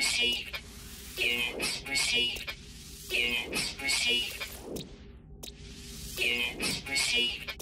received. Units received. Units received. Units received.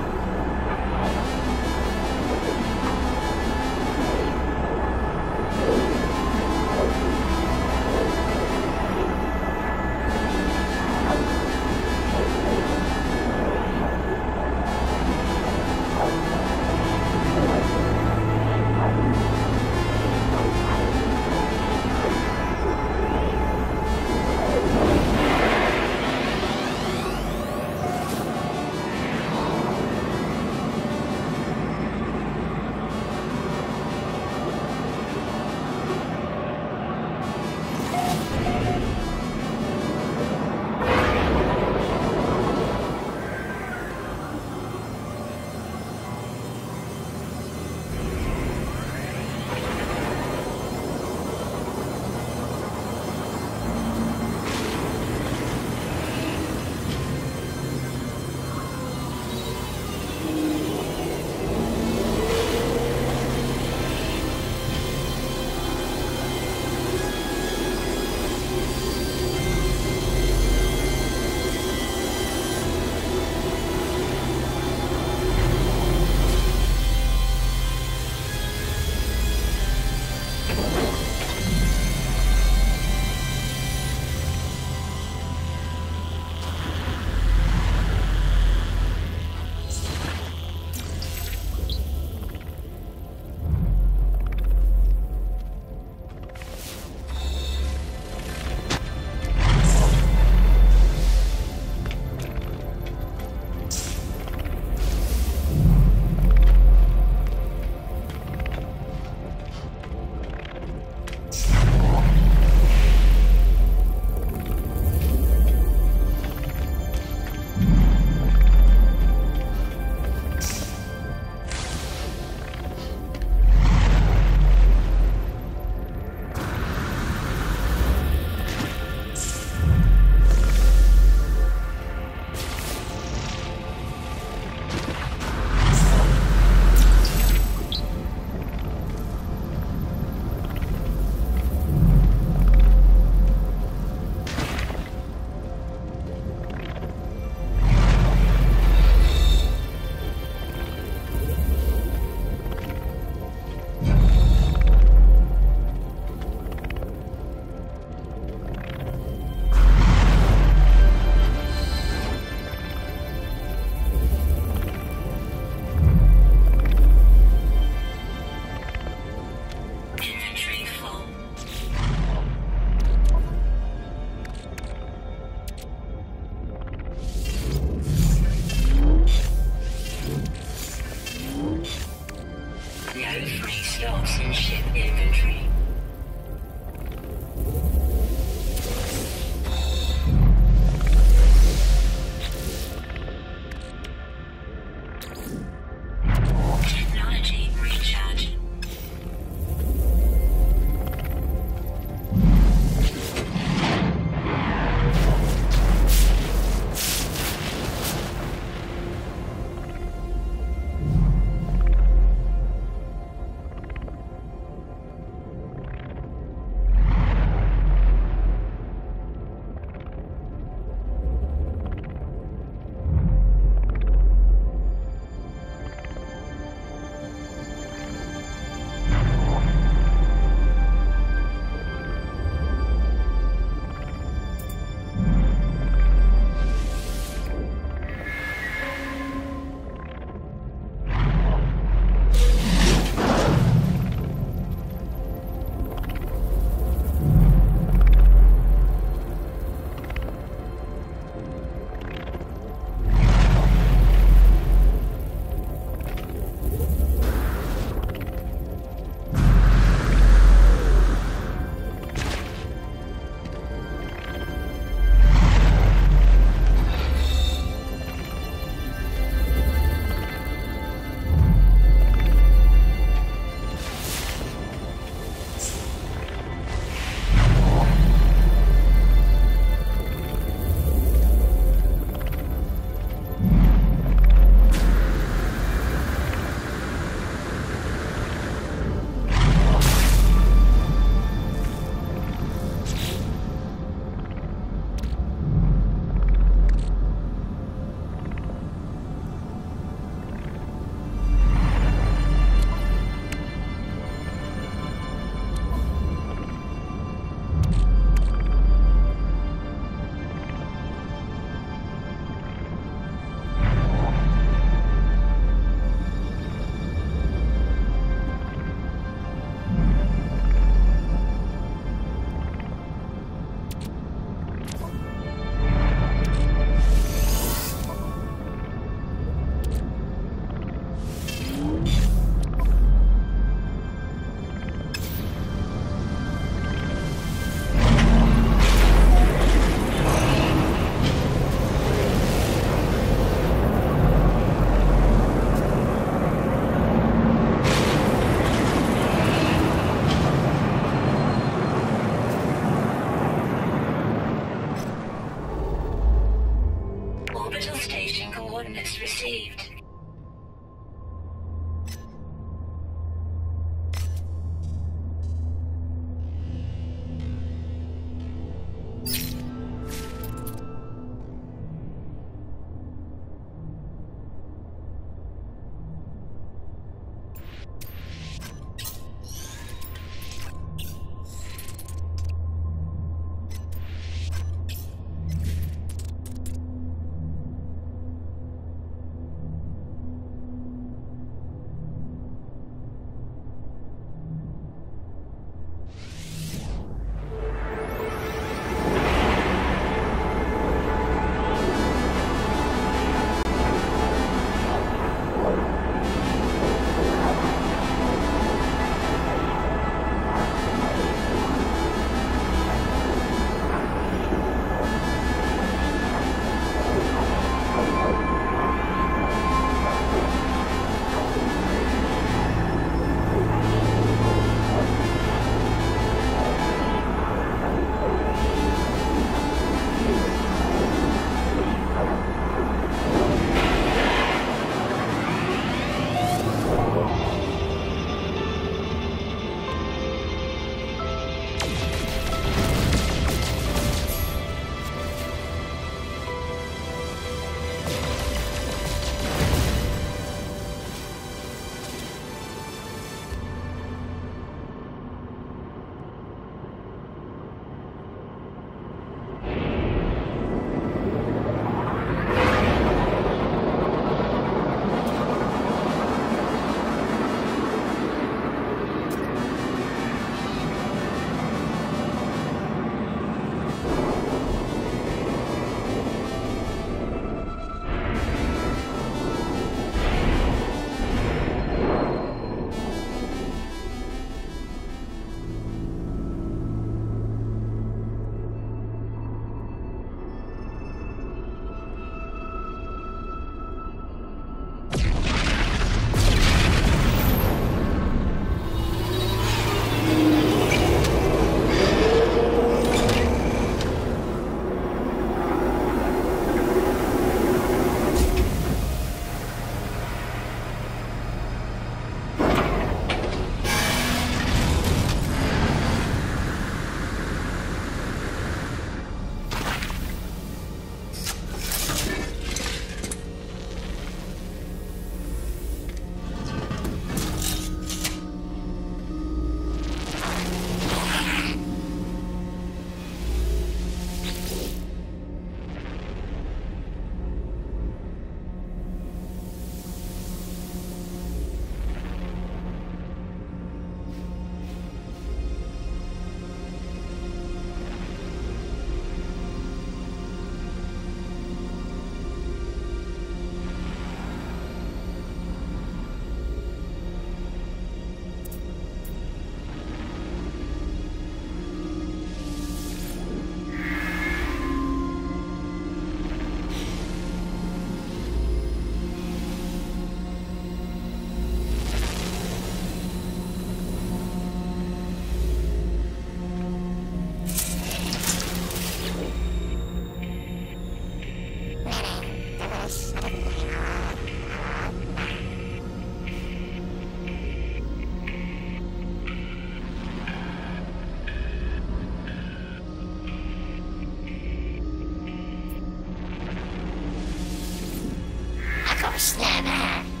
Snapper.